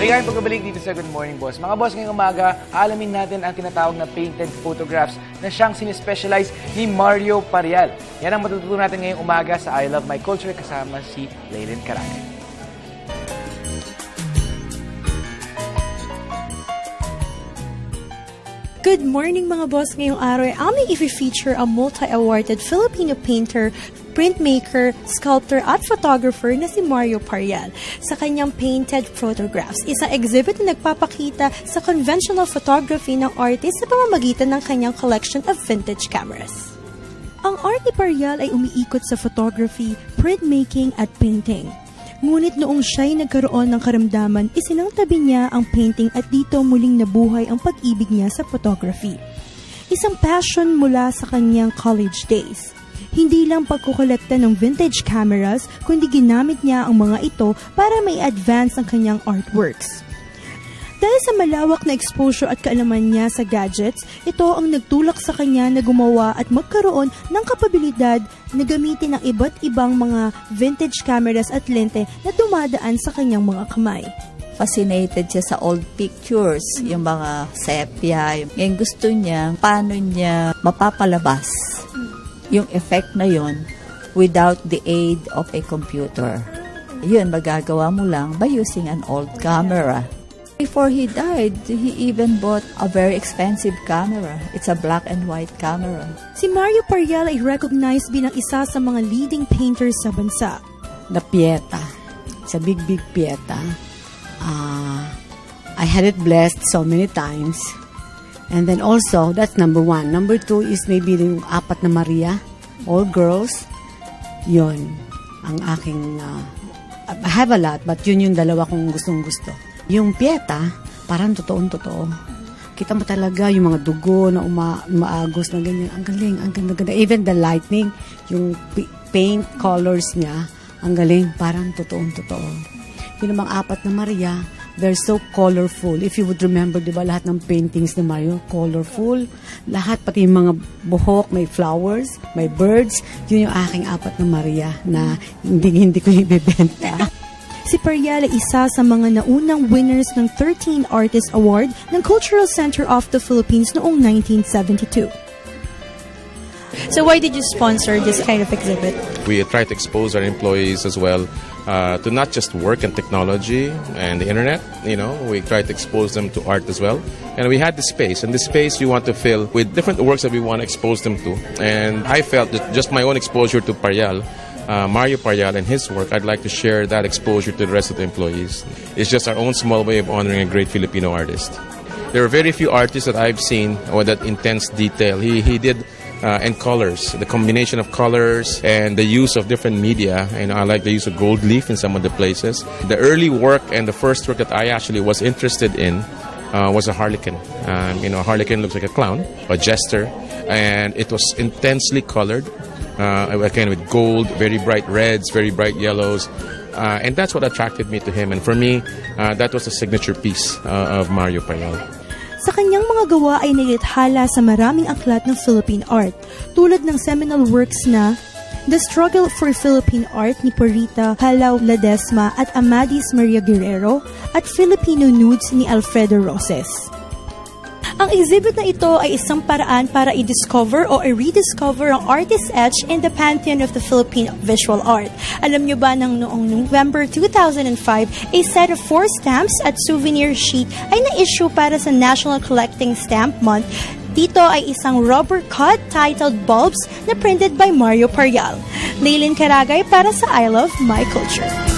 Maligayang pagbabalik dito sa Good Morning Boss. Mga boss, ngayong umaga, alamin natin ang tinatawag na painted photographs na siyang sinespecialize ni Mario Parial. Yan ang matututunan natin ngayong umaga sa I Love My Culture kasama si Laylin Caragay. Good morning mga boss! Ngayong araw ay aming i-feature ang multi-awarded Filipino painter, printmaker, sculptor at photographer na si Mario Parial sa kanyang painted photographs. Isang exhibit na nagpapakita sa conventional photography ng artist sa pamamagitan ng kanyang collection of vintage cameras. Ang art ni Parial ay umiikot sa photography, printmaking at painting. Ngunit noong siya'y nagkaroon ng karamdaman, isinangtabi niya ang painting at dito muling nabuhay ang pag-ibig niya sa photography. Isang passion mula sa kanyang college days. Hindi lang pagkukolekta ng vintage cameras, kundi ginamit niya ang mga ito para may advance ang kanyang artworks. Dahil sa malawak na exposure at kaalaman niya sa gadgets, ito ang nagtulak sa kanya na gumawa at magkaroon ng kapabilidad na gamitin ang iba't ibang mga vintage cameras at lente na dumadaan sa kanyang mga kamay. fascinated siya sa old pictures, yung mga sepia. Yung gusto niya, paano niya mapapalabas yung effect na yon without the aid of a computer. Yun, magagawa mo lang by using an old camera. Before he died, he even bought a very expensive camera. It's a black and white camera. Si Mario Parial ay recognized bilang isa sa mga leading painters sa bansa. the Pieta. It's a big, big Pieta. Uh, I had it blessed so many times. And then also, that's number one. Number two is maybe yung apat na Maria, all girls. Yun, ang aking, uh, I have a lot, but yun yung dalawa kong gustong gusto. Yung Pieta, parang totoong-totoo. Kita mo talaga yung mga dugo na uma, umaagos na ganyan. Ang galing, ang ganda, ganda. Even the lightning, yung paint colors niya, ang galing, parang totoong-totoo. Yung namang apat na Maria, they're so colorful. If you would remember, di ba, lahat ng paintings ni Mario, colorful. Lahat, pati yung mga buhok, may flowers, may birds. Yun yung aking apat na Maria na hindi, hindi ko ibebenta. Si Parial ay isa sa mga naunang winners ng 13 Artist Award ng Cultural Center of the Philippines noong 1972. So why did you sponsor this kind of exhibit? We try to expose our employees as well uh, to not just work and technology and the internet. You know, we try to expose them to art as well. And we had the space, and the space we want to fill with different works that we want to expose them to. And I felt that just my own exposure to Parial, uh, Mario Parial and his work, I'd like to share that exposure to the rest of the employees. It's just our own small way of honoring a great Filipino artist. There are very few artists that I've seen with that intense detail. He he did uh, and colors, the combination of colors and the use of different media. And I like the use of gold leaf in some of the places. The early work and the first work that I actually was interested in uh, was a harlequin. Um, you know, a harlequin looks like a clown, a jester, and it was intensely colored. Uh, again, with gold, very bright reds, very bright yellows. Uh, and that's what attracted me to him. And for me, uh, that was a signature piece uh, of Mario Payal. Sa kanyang mga gawa ay nilithala sa maraming aklat ng Philippine art, tulad ng seminal works na The Struggle for Philippine Art ni Porita Halaw Ledesma at Amadis Maria Guerrero at Filipino Nudes ni Alfredo Roses. Ang exhibit na ito ay isang paraan para i-discover o i-rediscover ang artist's edge in the pantheon of the Philippine visual art. Alam nyo ba nang noong November 2005, a set of four stamps at souvenir sheet ay na-issue para sa National Collecting Stamp Month dito ay isang rubber cut titled Bulbs na printed by Mario Parial. Leilin Karagay para sa I Love My Culture.